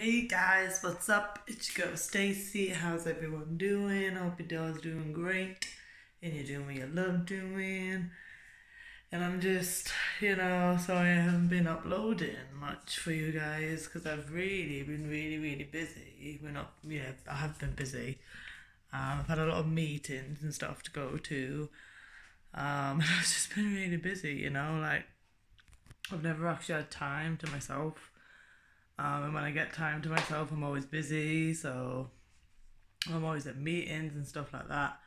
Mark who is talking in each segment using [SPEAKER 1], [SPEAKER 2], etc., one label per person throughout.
[SPEAKER 1] Hey guys, what's up? It's your girl Stacey. How's everyone doing? Hope your dog's doing great and you're doing what you love doing. And I'm just, you know, sorry I haven't been uploading much for you guys because I've really been really, really busy. We're not, yeah, I have been busy. Um, I've had a lot of meetings and stuff to go to. Um, I've just been really busy, you know, like I've never actually had time to myself. Um, and when I get time to myself, I'm always busy, so I'm always at meetings and stuff like that.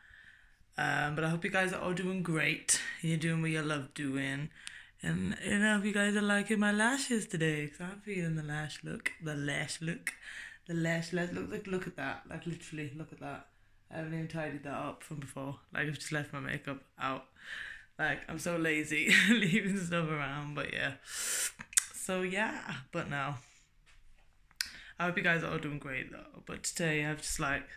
[SPEAKER 1] Um, but I hope you guys are all doing great. You're doing what you love doing. And, and I hope you guys are liking my lashes today, because I'm feeling the lash look. The lash look. The lash, lash look, look, look at that. Like, literally, look at that. I haven't even tidied that up from before. Like, I've just left my makeup out. Like, I'm so lazy leaving stuff around, but yeah. So, yeah, but now. I hope you guys are all doing great though. But today I've just like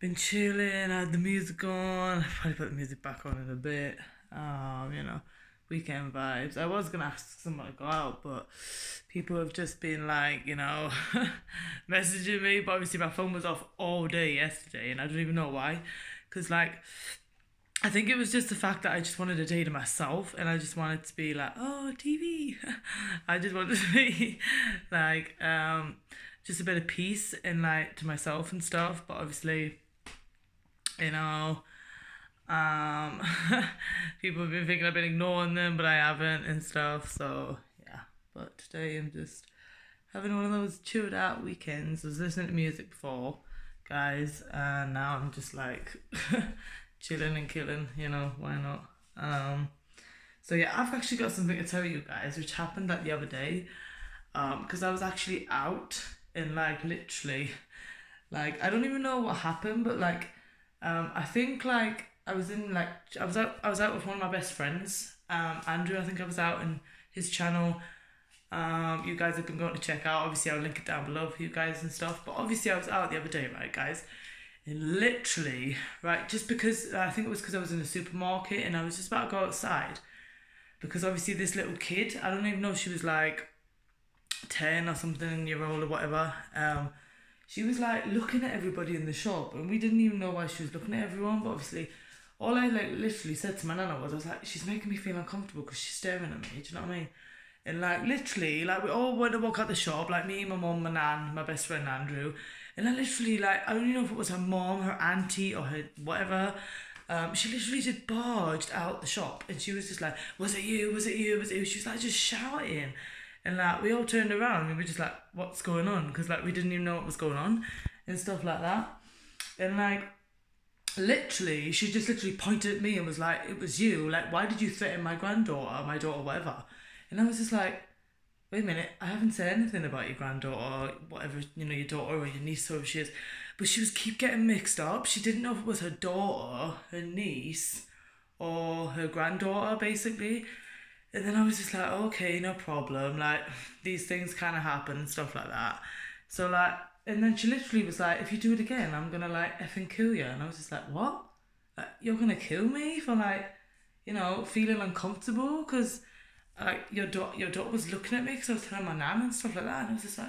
[SPEAKER 1] been chilling, I had the music on. I'll probably put the music back on in a bit. Um, you know, weekend vibes. I was gonna ask someone to go out, but people have just been like, you know, messaging me. But obviously my phone was off all day yesterday, and I don't even know why. Cause like I think it was just the fact that I just wanted a day to myself and I just wanted to be like, oh, TV. I just wanted to be like, um, just a bit of peace and like to myself and stuff. But obviously, you know, um, people have been thinking I've been ignoring them, but I haven't and stuff. So yeah, but today I'm just having one of those chilled out weekends. I was listening to music before, guys, and now I'm just like chilling and killing, you know, why not? Um, so yeah, I've actually got something to tell you guys, which happened like the other day, um, because I was actually out and like literally, like I don't even know what happened, but like, um, I think like I was in like I was out I was out with one of my best friends, um, Andrew. I think I was out in his channel. Um, you guys have been going to check out. Obviously, I'll link it down below for you guys and stuff. But obviously, I was out the other day, right, guys and literally, right, just because I think it was because I was in a supermarket and I was just about to go outside. Because obviously, this little kid, I don't even know she was like 10 or something year old or whatever. Um, she was like looking at everybody in the shop and we didn't even know why she was looking at everyone. But obviously, all I like literally said to my nana was, I was like, she's making me feel uncomfortable because she's staring at me. Do you know what I mean? And like literally, like we all went to walk out the shop, like me, my mum, my nan, my best friend Andrew. And I literally like I don't even know if it was her mom, her auntie, or her whatever. Um, she literally just barged out the shop and she was just like, Was it you? Was it you? Was it you? She was like just shouting. And like we all turned around and we were just like, What's going on? Because like we didn't even know what was going on and stuff like that. And like literally, she just literally pointed at me and was like, It was you. Like, why did you threaten my granddaughter, my daughter, whatever? And I was just like, wait a minute, I haven't said anything about your granddaughter or whatever, you know, your daughter or your niece or she is. But she was keep getting mixed up. She didn't know if it was her daughter, her niece, or her granddaughter, basically. And then I was just like, okay, no problem. Like, these things kind of happen and stuff like that. So, like, and then she literally was like, if you do it again, I'm gonna, like, effing kill you. And I was just like, what? Like, you're gonna kill me for, like, you know, feeling uncomfortable? Because like your daughter, your daughter was looking at me because I was telling my nan and stuff like that, and I was just like,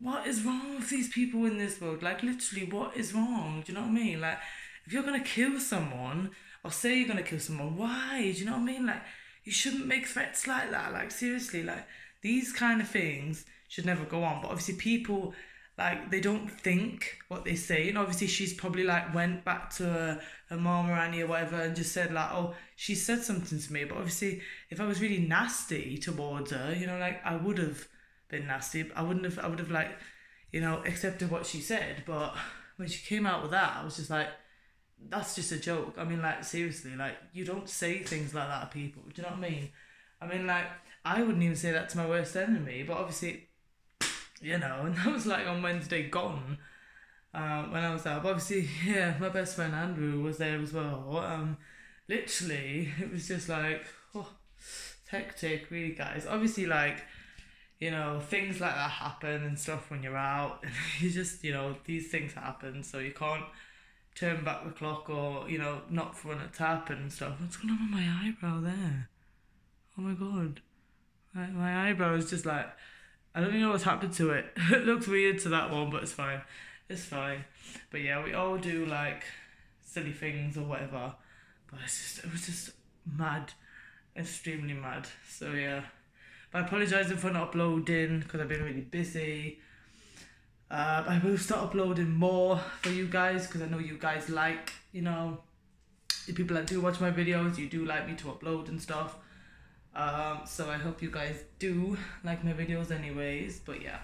[SPEAKER 1] what is wrong with these people in this world? Like literally, what is wrong? Do you know what I mean? Like, if you're gonna kill someone or say you're gonna kill someone, why? Do you know what I mean? Like, you shouldn't make threats like that. Like seriously, like these kind of things should never go on. But obviously, people like they don't think what they say and obviously she's probably like went back to her, her mom or Annie or whatever and just said like oh she said something to me. But obviously if I was really nasty towards her you know like I would have been nasty. I wouldn't have I would have like you know accepted what she said. But when she came out with that I was just like that's just a joke. I mean like seriously like you don't say things like that to people. Do you know what I mean? I mean like I wouldn't even say that to my worst enemy. But obviously you know, and that was like on Wednesday gone. Uh, when I was there, but obviously, yeah, my best friend Andrew was there as well. Um, literally, it was just like, oh, hectic, really, guys. Obviously, like, you know, things like that happen and stuff when you're out. You just, you know, these things happen, so you can't turn back the clock or, you know, not for when it's happened and stuff. What's going on with my eyebrow there? Oh my god. My, my eyebrow is just like I don't even know what's happened to it. it looks weird to that one, but it's fine. It's fine. But yeah, we all do like silly things or whatever. But it's just it was just mad, extremely mad. So yeah. But I apologising for not uploading because I've been really busy. Uh, I will start uploading more for you guys because I know you guys like, you know, the people that do watch my videos, you do like me to upload and stuff. Um, so I hope you guys do like my videos anyways. But yeah.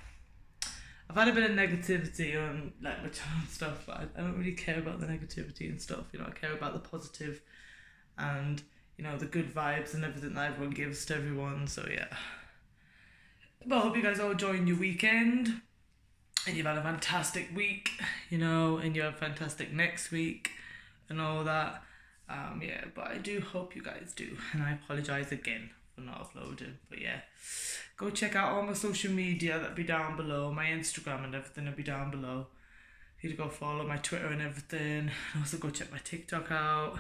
[SPEAKER 1] I've had a bit of negativity on like my channel stuff, but I, I don't really care about the negativity and stuff. You know, I care about the positive and you know the good vibes and everything that everyone gives to everyone. So yeah. But I hope you guys all enjoying your weekend and you've had a fantastic week, you know, and you have a fantastic next week and all that. Um, yeah, but I do hope you guys do, and I apologize again for not uploading. But yeah, go check out all my social media that'll be down below. My Instagram and everything will be down below. You to go follow my Twitter and everything. Also go check my TikTok out.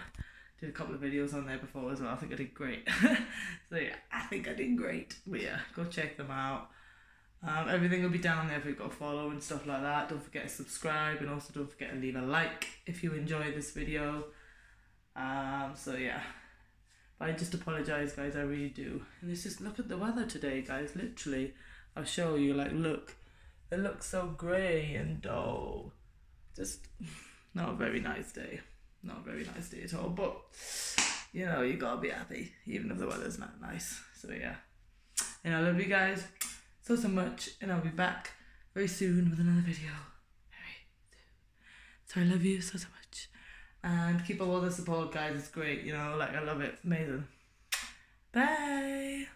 [SPEAKER 1] Did a couple of videos on there before as well. I think I did great. so yeah, I think I did great. But yeah, go check them out. Um, everything will be down there if you've got go follow and stuff like that. Don't forget to subscribe and also don't forget to leave a like if you enjoy this video. Um, so yeah. But I just apologize, guys. I really do. And it's just look at the weather today, guys. Literally, I'll show you. Like, look, it looks so grey and dull. Just not a very nice day. Not a very nice day at all. But you know, you gotta be happy, even if the weather's not nice. So yeah. And I love you guys so so much, and I'll be back very soon with another video. Very soon. So I love you so so much and keep all the support, guys. It's great, you know, like I love it. Amazing. Bye.